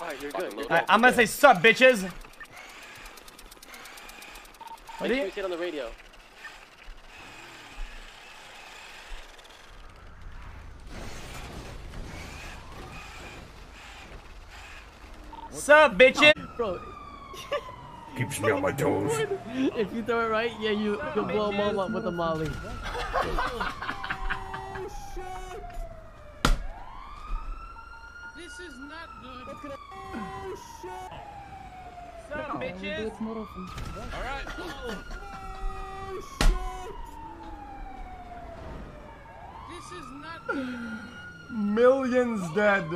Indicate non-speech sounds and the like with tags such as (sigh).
Alright, you're good. You're good. I'm gonna say sup, bitches. Wait, Ready? can we say it on the radio? Sup, bitches. Bro, (laughs) Keeps me on my toes. if you throw it right, yeah, you you blow them all up with a molly. (laughs) This is not good. Sup, bitches. All right. oh shit! This is not good. (laughs) Millions dead.